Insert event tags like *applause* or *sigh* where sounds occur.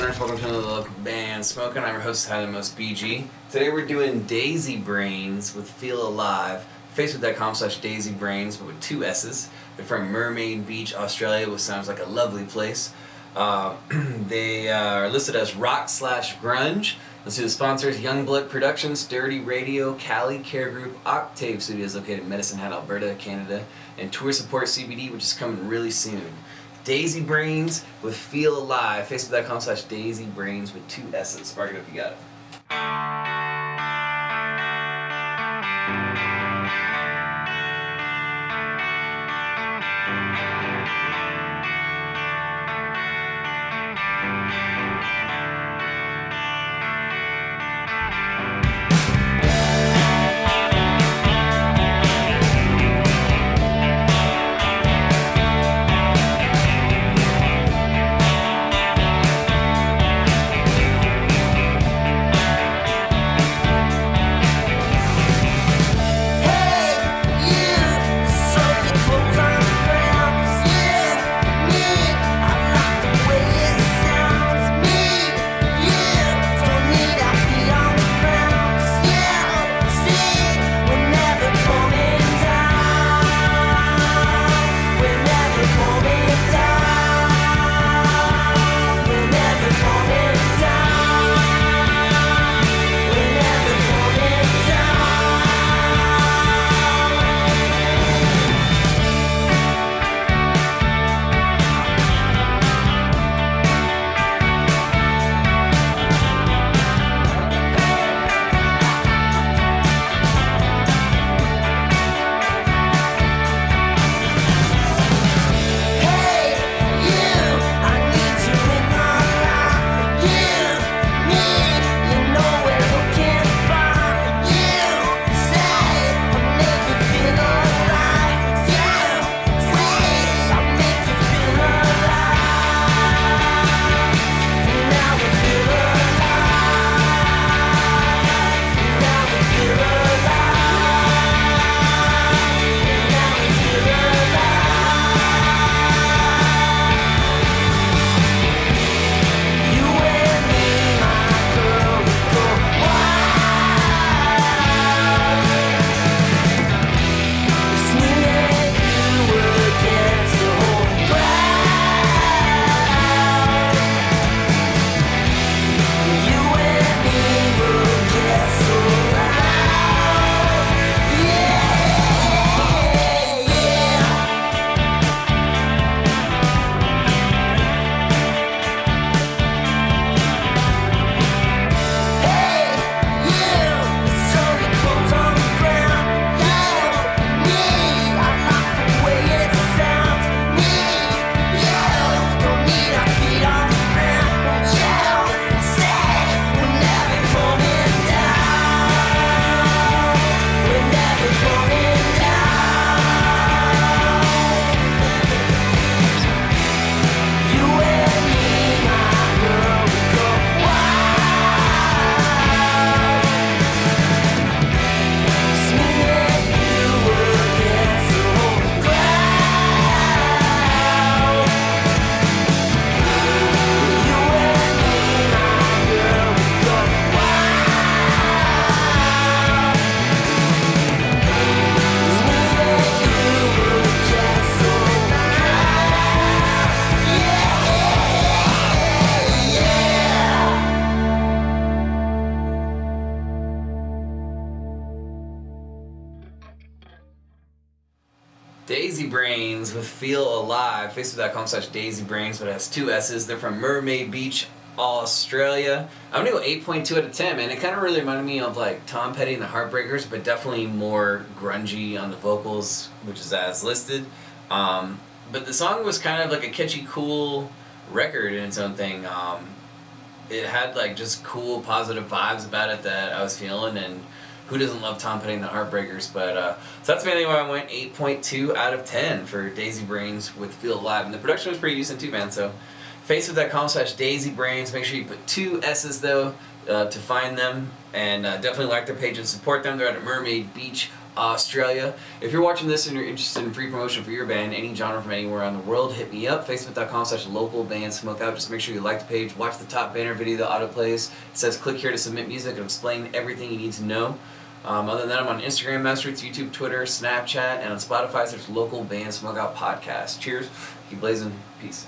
listeners, welcome to another local band smokeout. I'm your host, Tyler Most BG. Today we're doing Daisy Brains with Feel Alive. Facebook.com slash Daisy Brains, but with two S's. They're from Mermaid Beach, Australia, which sounds like a lovely place. Uh, *clears throat* they uh, are listed as rock slash grunge. Let's see the sponsors Youngblood Productions, Dirty Radio, Cali Care Group, Octave Studios located in Medicine Hat, Alberta, Canada, and Tour Support CBD, which is coming really soon. Daisy Brains with Feel Alive. Facebook.com slash Daisy Brains with two S's. Spark it up, you got it. Daisy Brains with Feel Alive. Facebook.com slash Daisy Brains, but it has two S's. They're from Mermaid Beach, Australia. I'm gonna go 8.2 out of 10, man. It kind of really reminded me of like Tom Petty and the Heartbreakers, but definitely more grungy on the vocals, which is as listed. Um, but the song was kind of like a catchy, cool record in its own thing. Um, it had like just cool, positive vibes about it that I was feeling, and who doesn't love Tom Petty and the Heartbreakers? But uh, so that's mainly why I went 8.2 out of 10 for Daisy Brains with Feel Alive, and the production was pretty decent too, man. So facebook.com slash Daisy Brains. Make sure you put two S's though uh, to find them, and uh, definitely like their page and support them. They're at Mermaid Beach, Australia. If you're watching this and you're interested in free promotion for your band, any genre from anywhere around the world, hit me up. Facebook.com slash local band smokeout. Just make sure you like the page, watch the top banner video that auto plays. It says click here to submit music and explain everything you need to know. Um, other than that, I'm on Instagram, Masterroots, YouTube, Twitter, Snapchat, and on Spotify, there's local band smokeout podcast. Cheers. Keep blazing. Peace.